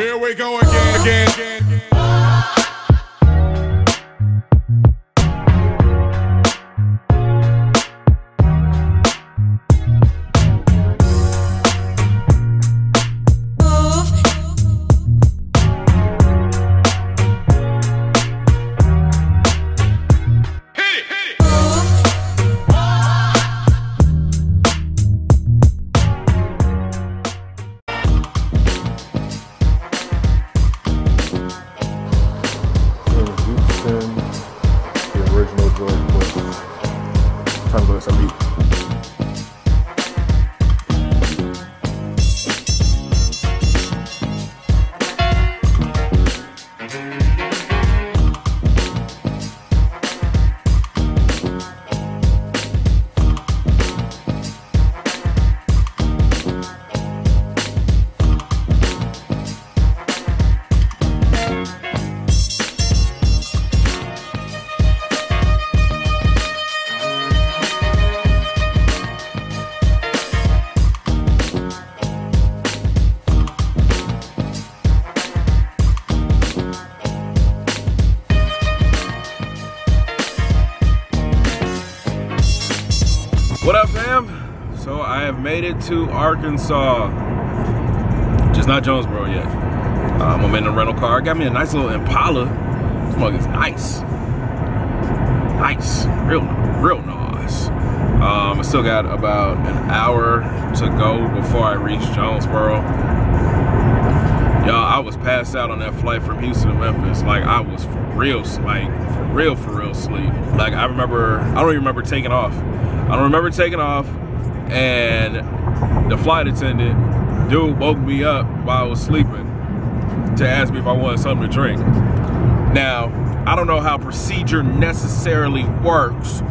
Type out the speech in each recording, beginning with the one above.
Here we go again, again, again. again. To Arkansas. Just not Jonesboro yet. Um, I'm in a rental car. Got me a nice little Impala. This mug is nice. Nice. Real, real nice. Um, I still got about an hour to go before I reach Jonesboro. Y'all, I was passed out on that flight from Houston to Memphis. Like I was for real, like for real, for real sleep. Like I remember, I don't even remember taking off. I don't remember taking off, and the flight attendant, dude, woke me up while I was sleeping to ask me if I wanted something to drink. Now, I don't know how procedure necessarily works,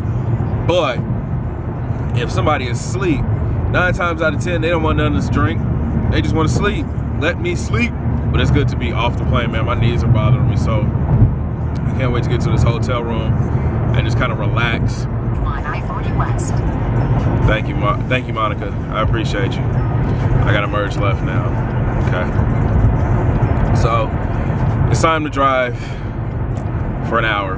but if somebody is asleep, nine times out of ten, they don't want nothing to drink. They just want to sleep. Let me sleep. But it's good to be off the plane, man. My knees are bothering me, so I can't wait to get to this hotel room and just kind of relax. On I-40 West. Thank you, Mo- thank you, Monica. I appreciate you. I got a merge left now. Okay. So it's time to drive for an hour.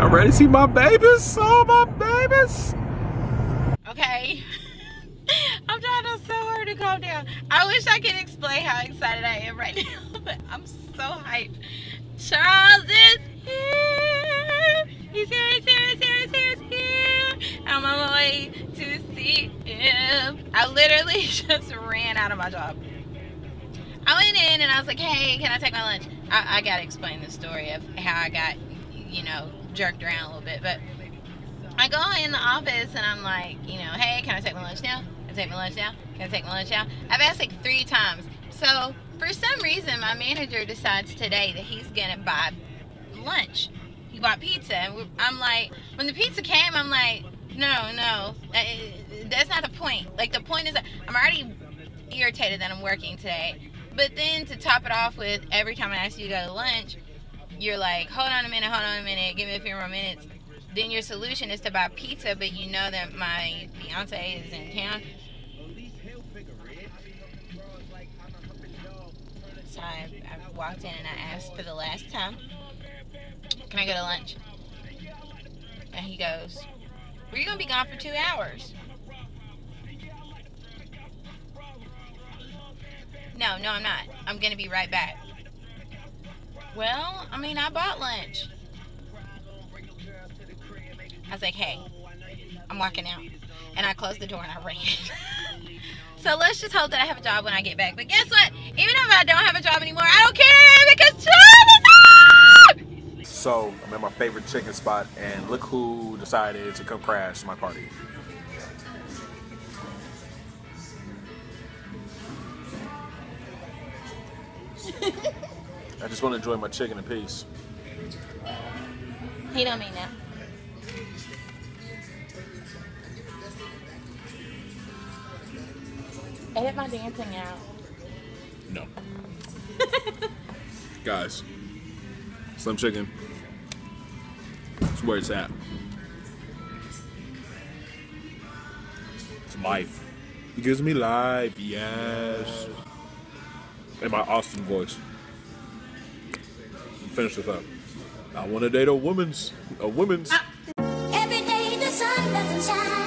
I'm ready to see my babies. Oh, my babies. Okay. I'm trying so hard to calm down. I wish I could explain how excited I am right now, but I'm so hyped. Charles is here. He's here, he's here, he's here, he's here, he's here. I'm on my way to see him. I literally just ran out of my job. I went in and I was like, hey, can I take my lunch? I, I gotta explain the story of how I got, you know, jerked around a little bit, but I go in the office and I'm like, you know, hey, can I take my lunch now? Can I take my lunch now? Can I take my lunch now? I've asked like three times. So for some reason, my manager decides today that he's gonna buy lunch. He bought pizza, and I'm like, when the pizza came, I'm like, no, no, uh, that's not the point. Like the point is that I'm already irritated that I'm working today. But then to top it off with every time I ask you to go to lunch, you're like, hold on a minute, hold on a minute, give me a few more minutes. Then your solution is to buy pizza, but you know that my fiance is in town. So I, I walked in and I asked for the last time, can I go to lunch? And he goes, were you going to be gone for two hours? No, no, I'm not. I'm going to be right back. Well, I mean, I bought lunch. I was like, hey, I'm walking out. And I closed the door and I ran. so let's just hope that I have a job when I get back. But guess what? Even if I don't have a job anymore, I don't care because Charles is! So I'm at my favorite chicken spot, and look who decided to come crash my party. I just want to enjoy my chicken in peace. He don't mean that. Edit my dancing out. No. Guys, Slim Chicken. It's where it's at. It's life. It gives me life, yes. in my Austin voice. Finish this up. I want to date a woman's a woman's. Every day the sun doesn't shine,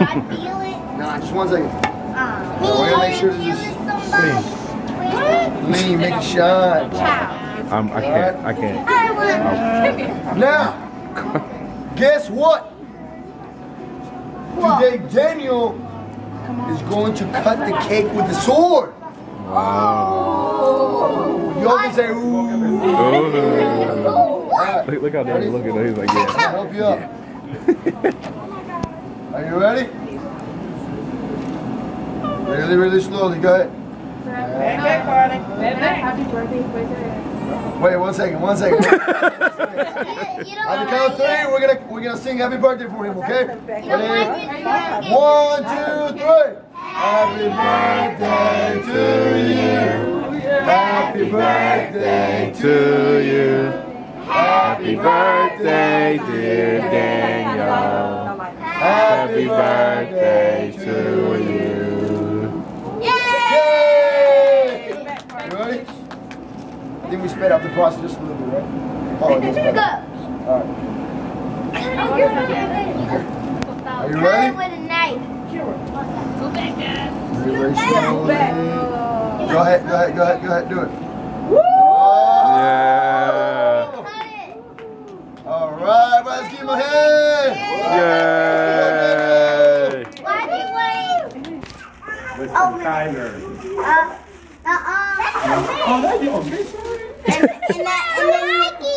I feel it. Nah, just one second. Uh, We're gonna make sure that this lean, make it shine. I'm, I can't. I can't. I want. Now, guess what? Today, Daniel is going to cut the cake with the sword. You all can say, ooh. All right, Look, look how Daddy looking at him. He's like, yeah. I'll help you out. Are you ready? Really, really slowly. Go ahead. Happy birthday, Wait, one second, one second. On the count of three, we're gonna we're gonna sing happy birthday for him, okay? Ready? One, two, three. Happy birthday to you. Happy birthday To you. Happy birthday, dear Daniel. Happy birthday to you. Yay! You ready? I think we sped up the process just a little bit, right? Oh, it is better. Go. All right. Are you ready? With a knife. Really, really slowly. Go ahead, go ahead, go ahead, go ahead, do it. Yeah. Cut it. All right, let's give him a hand. Yay. Why do you wait? With Oh, some timer. Uh, uh-uh. Oh, that you okay, sorry. And, and that, and then Mickey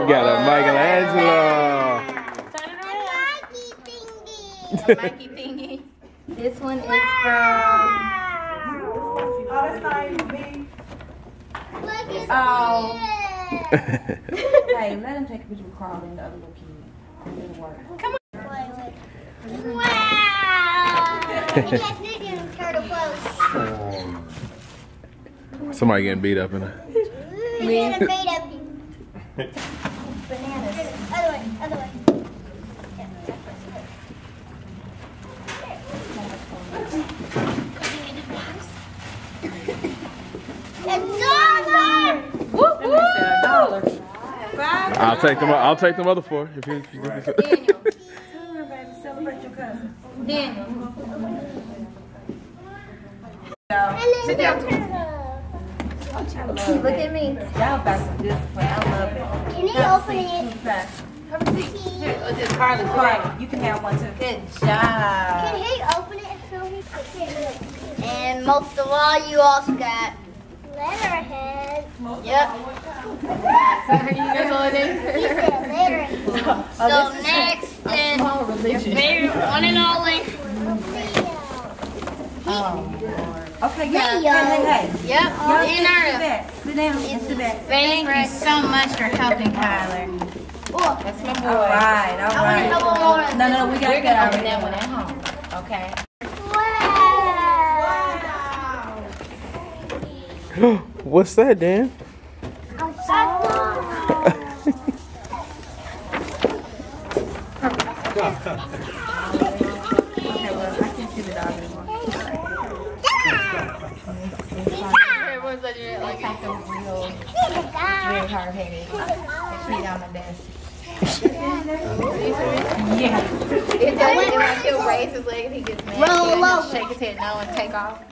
We got a Michelangelo. Thingy. Mikey Thingy. This one is from. Look at Hey, let him take a picture of Carl and the other little kid. It didn't work. Wow! Yes, this is turtle close. Somebody getting beat up in it. We a beat up. Other way, other way. Whoop, whoop. A dollar. I'll take them. I'll take them other four. If you, if you Sit down. Look at me. Y'all got some discipline. I love it. Can he open it? Have a seat. Here, uh, this Carly. Carly, you can have one too. Good job. Can he open it so he can And most of all, you also got Leatherhead. Yep. That's all it He said Leatherhead. So next is your favorite one and only. Oh, okay, Leo. guys. Hey, hey, hey. Yep. Y'all sit, sit Dinner. back. Sit down and sit back. Thank you so much for helping Kyler. Oh, That's my boy. All right, all I want to right. have one more. No, no, we got We're that gonna open already. that one at home. Okay. Wow. What's that, Dan? I'm so Okay, well, I can't see the dog anymore. Everyone's you're like real, real hard headed. Feet on the desk. Yeah. It does. It like he'll raise his leg and he gets mad. Roll over. Shake his head no and take off.